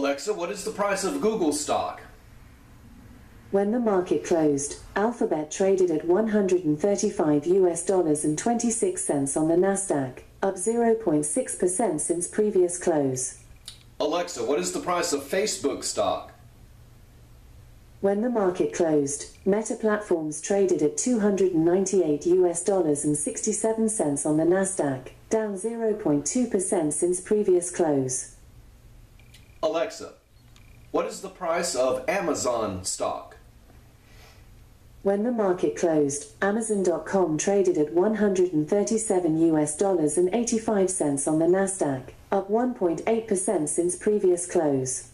Alexa, what is the price of Google stock? When the market closed, Alphabet traded at 135 US dollars and 26 cents on the Nasdaq, up 0.6% since previous close. Alexa, what is the price of Facebook stock? When the market closed, Meta Platforms traded at 298 US dollars and 67 cents on the Nasdaq, down 0.2% since previous close. Alexa, what is the price of Amazon stock? When the market closed, Amazon.com traded at 137 US dollars and 85 cents on the Nasdaq, up 1.8% since previous close.